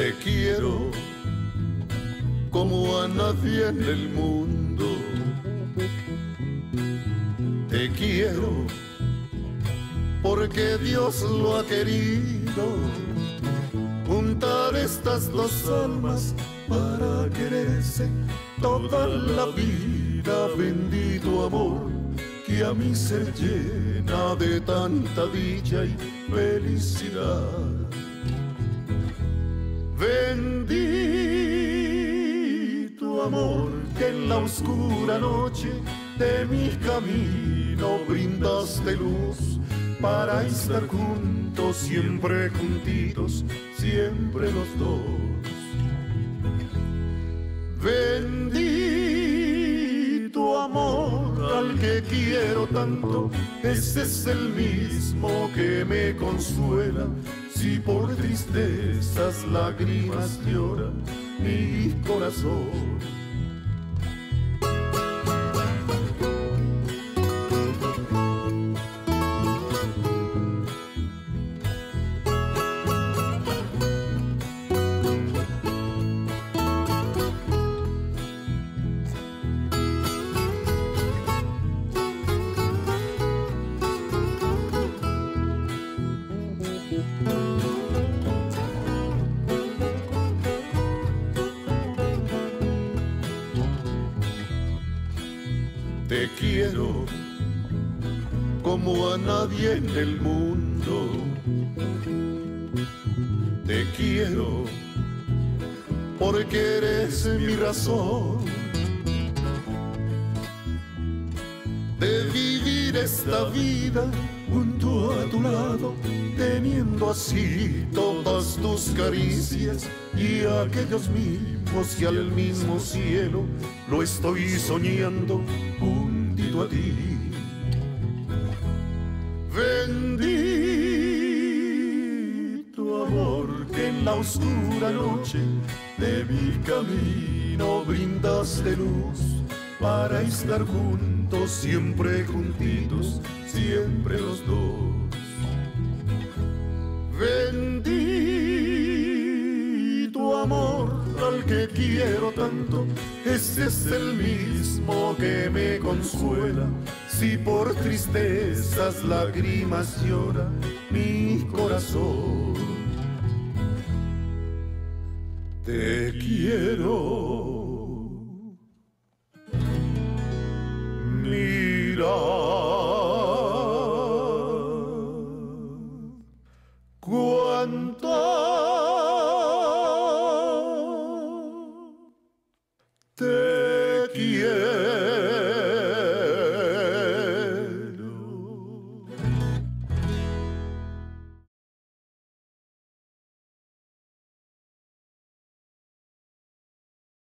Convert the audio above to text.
Te quiero como a nadie en el mundo. Te quiero porque Dios lo ha querido. Juntar estas dos almas para quererse toda la vida. Bendito amor que a mí se llena de tanta dicha y felicidad. Bendito amor que en la oscura noche de mi camino brindaste luz para estar juntos, siempre juntitos, siempre los dos. Bendito amor al que quiero tanto, ese es el mismo que me consuela. Si por tristezas, lágrimas llora mi corazón. Te quiero como a nadie en el mundo. Te quiero porque eres mi razón de vivir esta vida junto a tu lado, teniendo así todas tus caricias y aquellos mismos y al mismo cielo lo estoy soñando a ti. Bendito amor que en la oscura noche de mi camino brindaste luz para estar juntos, siempre juntitos, siempre los dos. Bendito amor al que quiero tanto, ese es el mismo que me consuela. Si por tristezas lágrimas llora mi corazón. Te quiero. Mira. Cuánto te quiero.